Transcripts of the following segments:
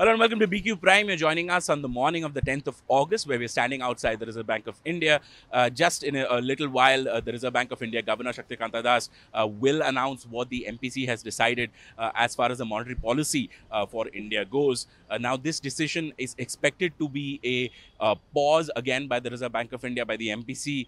Hello and welcome to BQ Prime. You're joining us on the morning of the 10th of August, where we're standing outside the Reserve Bank of India. Uh, just in a, a, little while, uh, the Reserve Bank of India Governor Shaktikanta Das uh, will announce what the MPC has decided uh, as far as the monetary policy uh, for India goes. Uh, now, this decision is expected to be a pause again by the Reserve Bank of India, by the MPC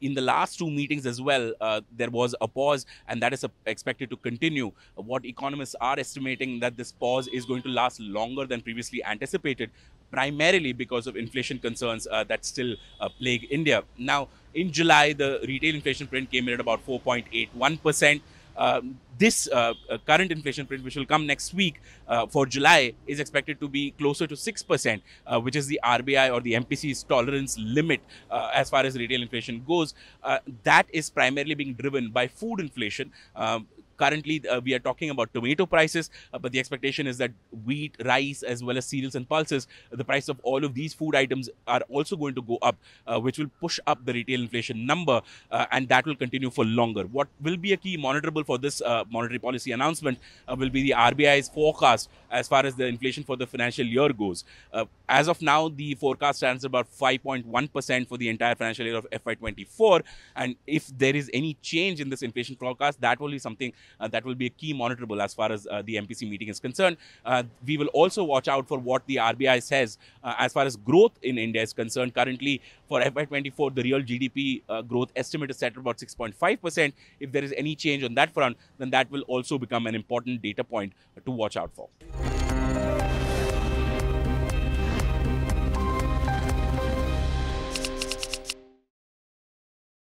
in the last two meetings as well, uh, there was a pause, and that is expected to continue. What economists are estimating that this pause is going to last longer than previously anticipated, primarily because of inflation concerns uh, that still uh, plague India. Now, in July, the retail inflation print came in at about 4.81 percent. Um, this uh, uh, current inflation print, which will come next week uh, for July, is expected to be closer to 6%, uh, which is the RBI or the MPC's tolerance limit uh, as far as retail inflation goes. Uh, that is primarily being driven by food inflation. Um, currently uh, we are talking about tomato prices, uh, but the expectation is that wheat, rice, as well as cereals and pulses, the price of all of these food items are also going to go up, uh, which will push up the retail inflation number, and that will continue for longer. What will be a key monitorable for this monetary policy announcement will be the RBI's forecast as far as the inflation for the financial year goes. as of now, the forecast stands about 5.1% for the entire financial year of FY24, and if there is any change in this inflation forecast, that will be something that will be a key monitorable as far as uh, the MPC meeting is concerned. Uh, we will also watch out for what the RBI says as far as growth in India is concerned. Currently, for FY24, the real GDP growth estimate is set at about 6.5%. If there is any change on that front, then that will also become an important data point to watch out for.